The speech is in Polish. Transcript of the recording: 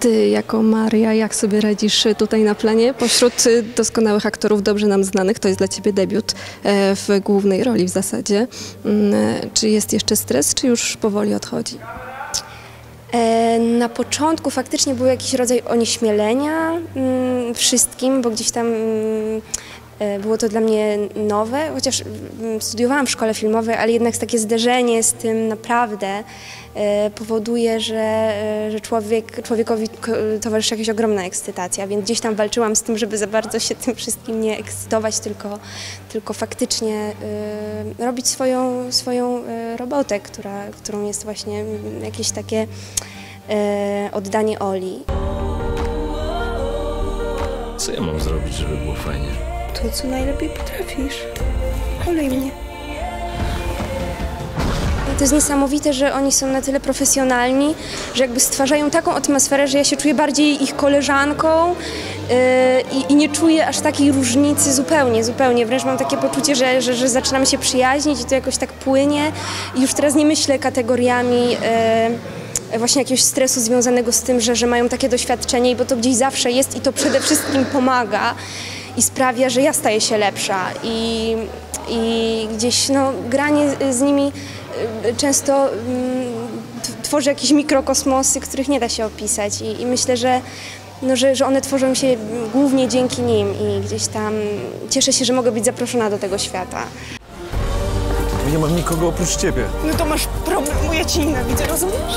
Ty jako Maria, jak sobie radzisz tutaj na planie? Pośród y, doskonałych aktorów dobrze nam znanych, to jest dla Ciebie debiut e, w głównej roli w zasadzie. Mm, e, Czy jest jeszcze stres, czy już powoli odchodzi? E, Na początku faktycznie był jakiś rodzaj onieśmielenia mm, wszystkim, bo gdzieś tam mm, było to dla mnie nowe, chociaż mm, studiowałam w szkole filmowej, ale jednak takie zderzenie z tym naprawdę e, powoduje, że, e, że człowiek, człowiekowi ko- towarzyszy jakaś ogromna ekscytacja, więc gdzieś tam walczyłam z tym, żeby za bardzo się tym wszystkim nie ekscytować, tylko, tylko faktycznie e, robić swoją, swoją e, robotę, która, którą jest właśnie mm, jakieś takie e, oddanie Oli. Co ja mam zrobić, żeby było fajnie? To, co najlepiej potrafisz. Olej mnie. To jest niesamowite, że oni są na tyle profesjonalni, że jakby stwarzają taką atmosferę, że ja się czuję bardziej ich koleżanką yy, i, i nie czuję aż takiej różnicy zupełnie, zupełnie. Wręcz mam takie poczucie, że, że, że zaczynamy się przyjaźnić i to jakoś tak płynie i już teraz nie myślę kategoriami yy, właśnie jakiegoś stresu związanego z tym, że, że mają takie doświadczenie, bo to gdzieś zawsze jest i to przede wszystkim pomaga i sprawia, że ja staję się lepsza i, i gdzieś no, granie z nimi y, często mm, tworzy jakieś mikrokosmosy, których nie da się opisać i, i myślę, że, no, że, że one tworzą się głównie dzięki nim i gdzieś tam cieszę się, że mogę być zaproszona do tego świata. Nie mam nikogo oprócz ciebie. No to masz problem, bo ja cię nienawidzę, rozumiesz?